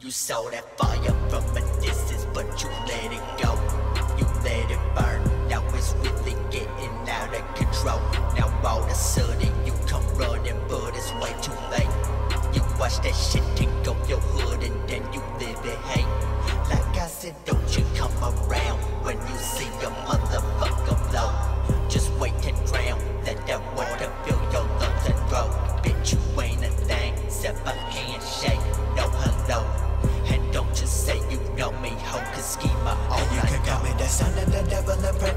You saw that fire from a distance, but you let it go. You let it burn. Now it's really getting out of control. Now all of a sudden you come running, but it's way too late. You watch that shit take up your hood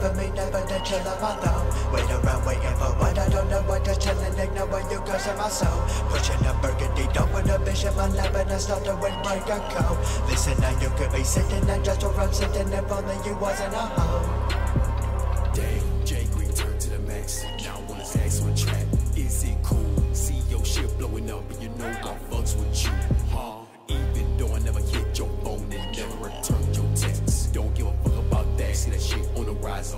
devil and pray for me, never to chill on my throne. Wait around waiting for what I don't know what to chill and ignore you cause of my soul. Pushing a burgundy dope with a vision, my lap and I start to win break a code. Listen now, you could be sitting and just where I'm sitting if only you wasn't a hoe. Jay Green turned to the max. Now I wanna ask on track. Is it cool? See your shit blowing up, and you know I fucks with you, huh?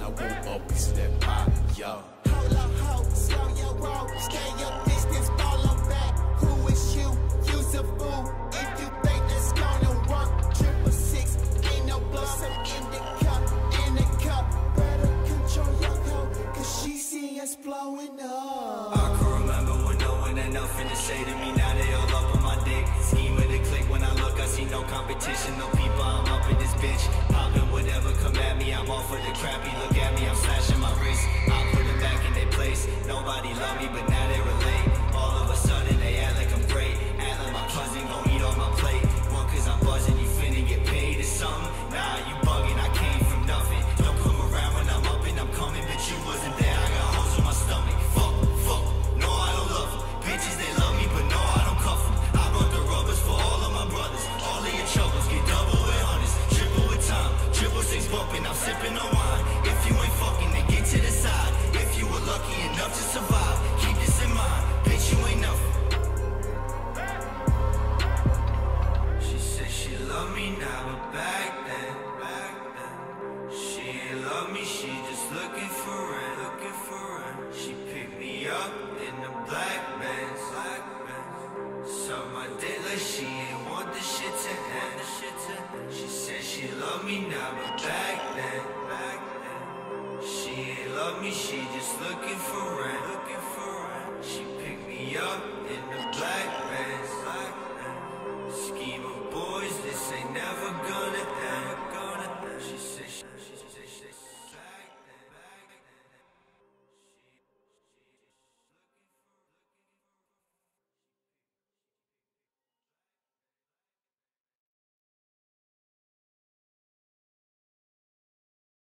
I want a piece of that pie, yeah. Hold up, ho, slow your roll, stay your distance, follow back. Who is you? Use a fool. If you think that's gonna work, triple six, ain't no blow, so in the cup, in the cup. Better control your hoe, cause she see us blowing up. I can remember when no one had nothing to say to me. Now they all I'm sipping on me now, but back then, back then, she ain't love me. She just looking for rent, looking for rent. She picked me up